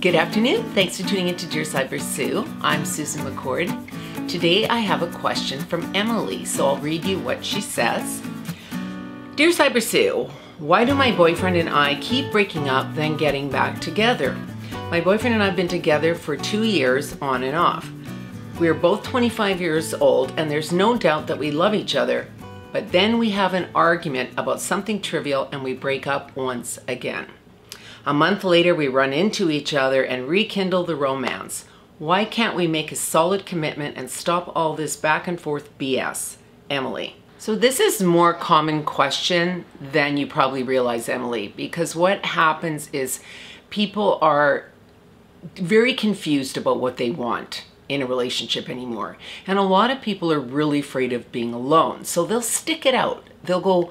Good afternoon. Thanks for tuning in to Dear Sybersue. I'm Susan McCord. Today I have a question from Emily, so I'll read you what she says. Dear Sybersue, why do my boyfriend and I keep breaking up then getting back together? My boyfriend and I have been together for two years on and off. We are both 25 years old and there's no doubt that we love each other, but then we have an argument about something trivial and we break up once again. A month later, we run into each other and rekindle the romance. Why can't we make a solid commitment and stop all this back and forth BS? Emily. So this is more common question than you probably realize, Emily, because what happens is people are very confused about what they want in a relationship anymore. And a lot of people are really afraid of being alone. So they'll stick it out. They'll go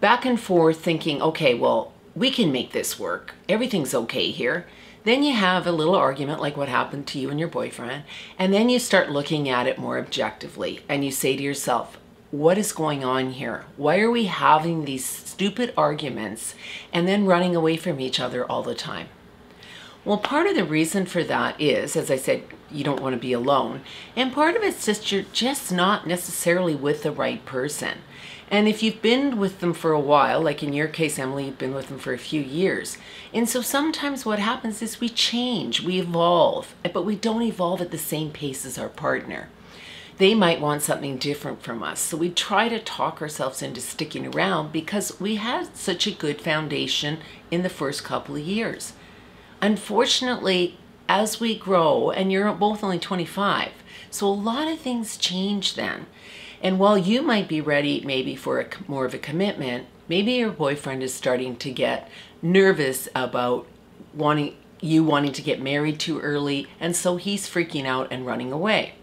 back and forth thinking, okay, well, we can make this work. Everything's okay here. Then you have a little argument like what happened to you and your boyfriend, and then you start looking at it more objectively and you say to yourself, what is going on here? Why are we having these stupid arguments and then running away from each other all the time? Well, part of the reason for that is, as I said, you don't want to be alone. And part of it's just you're just not necessarily with the right person. And if you've been with them for a while, like in your case, Emily, you've been with them for a few years. And so sometimes what happens is we change, we evolve, but we don't evolve at the same pace as our partner. They might want something different from us. So we try to talk ourselves into sticking around because we had such a good foundation in the first couple of years. Unfortunately, as we grow, and you're both only 25, so a lot of things change then. And while you might be ready maybe for a, more of a commitment, maybe your boyfriend is starting to get nervous about wanting you wanting to get married too early, and so he's freaking out and running away.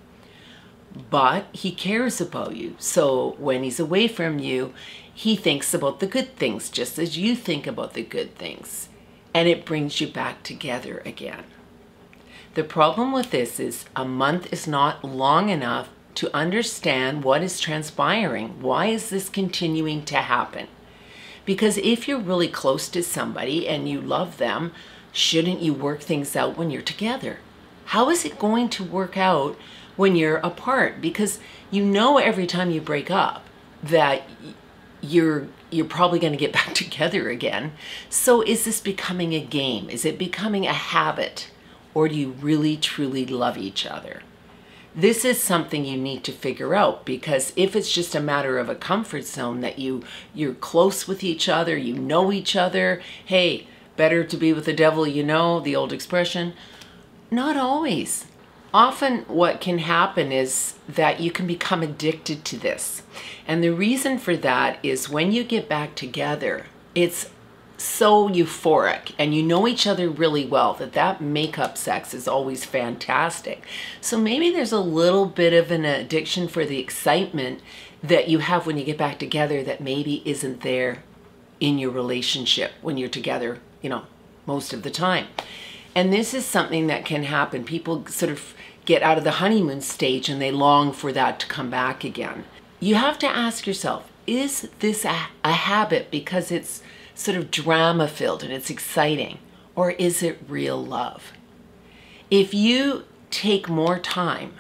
But he cares about you. So when he's away from you, he thinks about the good things just as you think about the good things. And it brings you back together again. The problem with this is a month is not long enough to understand what is transpiring. Why is this continuing to happen? Because if you're really close to somebody and you love them, shouldn't you work things out when you're together? How is it going to work out when you're apart? Because you know every time you break up that you're you're probably going to get back together again. So is this becoming a game? Is it becoming a habit? Or do you really truly love each other? This is something you need to figure out because if it's just a matter of a comfort zone that you you're close with each other, you know each other, hey, better to be with the devil you know, the old expression. Not always. Often what can happen is that you can become addicted to this. And the reason for that is when you get back together, it's so euphoric and you know each other really well that that makeup sex is always fantastic. So maybe there's a little bit of an addiction for the excitement that you have when you get back together that maybe isn't there in your relationship when you're together, you know, most of the time. And this is something that can happen. People sort of get out of the honeymoon stage and they long for that to come back again. You have to ask yourself, is this a, a habit because it's sort of drama filled and it's exciting? Or is it real love? If you take more time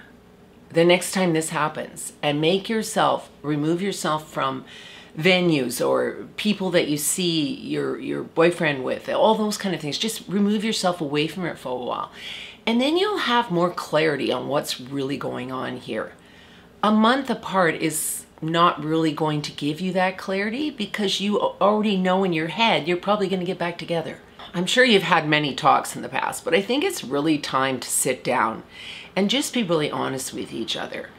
the next time this happens and make yourself, remove yourself from venues or people that you see your, your boyfriend with, all those kind of things, just remove yourself away from it for a while. And then you'll have more clarity on what's really going on here. A month apart is not really going to give you that clarity because you already know in your head you're probably going to get back together. I'm sure you've had many talks in the past, but I think it's really time to sit down and just be really honest with each other.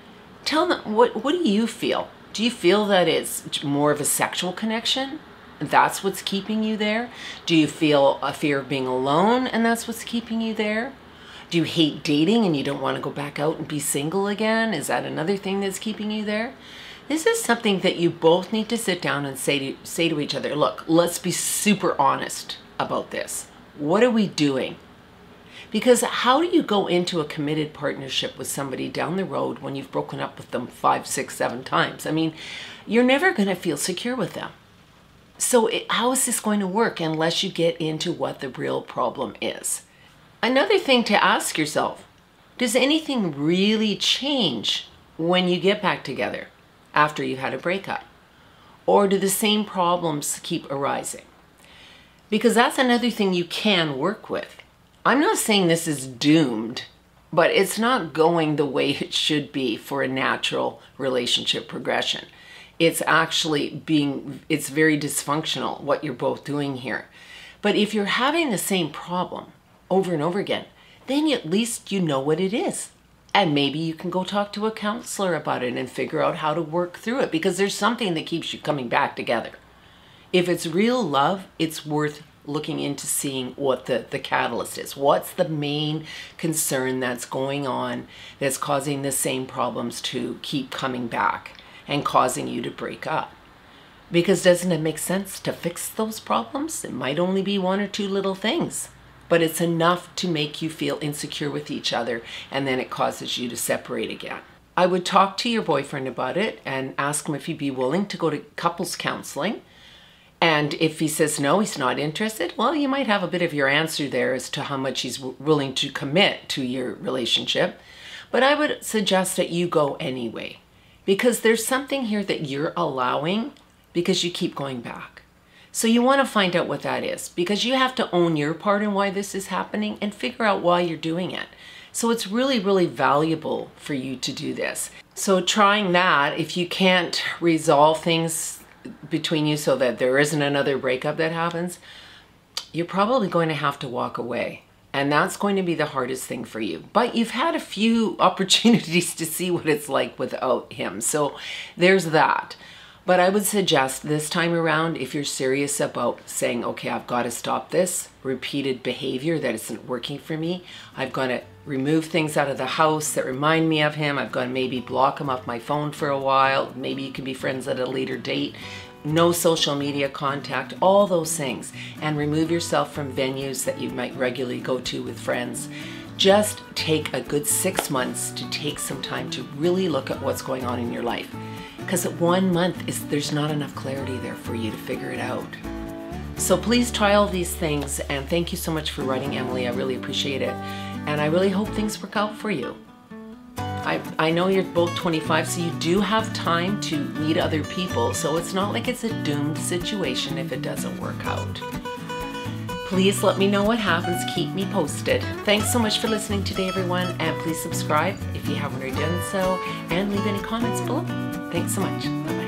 Tell them, what, what do you feel? Do you feel that it's more of a sexual connection? That's what's keeping you there? Do you feel a fear of being alone and that's what's keeping you there? Do you hate dating and you don't want to go back out and be single again? Is that another thing that's keeping you there? This is something that you both need to sit down and say to, say to each other, look, let's be super honest about this. What are we doing? Because how do you go into a committed partnership with somebody down the road when you've broken up with them five, six, seven times? I mean, you're never going to feel secure with them. So it, how is this going to work unless you get into what the real problem is? Another thing to ask yourself, does anything really change when you get back together after you've had a breakup? Or do the same problems keep arising? Because that's another thing you can work with. I'm not saying this is doomed, but it's not going the way it should be for a natural relationship progression. It's actually being, it's very dysfunctional what you're both doing here. But if you're having the same problem, over and over again, then at least you know what it is. And maybe you can go talk to a counselor about it and figure out how to work through it because there's something that keeps you coming back together. If it's real love, it's worth looking into seeing what the, the catalyst is. What's the main concern that's going on that's causing the same problems to keep coming back and causing you to break up? Because doesn't it make sense to fix those problems? It might only be one or two little things but it's enough to make you feel insecure with each other and then it causes you to separate again. I would talk to your boyfriend about it and ask him if he'd be willing to go to couples counseling. And if he says no, he's not interested, well, you might have a bit of your answer there as to how much he's willing to commit to your relationship. But I would suggest that you go anyway because there's something here that you're allowing because you keep going back. So you want to find out what that is because you have to own your part in why this is happening and figure out why you're doing it. So it's really, really valuable for you to do this. So trying that, if you can't resolve things between you so that there isn't another breakup that happens, you're probably going to have to walk away. And that's going to be the hardest thing for you. But you've had a few opportunities to see what it's like without him. So there's that. But I would suggest this time around, if you're serious about saying, okay, I've got to stop this repeated behavior that isn't working for me, I've got to remove things out of the house that remind me of him, I've got to maybe block him off my phone for a while, maybe you can be friends at a later date, no social media contact, all those things, and remove yourself from venues that you might regularly go to with friends. Just take a good six months to take some time to really look at what's going on in your life because one month is there's not enough clarity there for you to figure it out. So please try all these things and thank you so much for writing Emily. I really appreciate it. And I really hope things work out for you. I, I know you're both 25, so you do have time to meet other people, so it's not like it's a doomed situation if it doesn't work out. Please let me know what happens. Keep me posted. Thanks so much for listening today, everyone, and please subscribe if you haven't already done so, and leave any comments below. Thanks so much.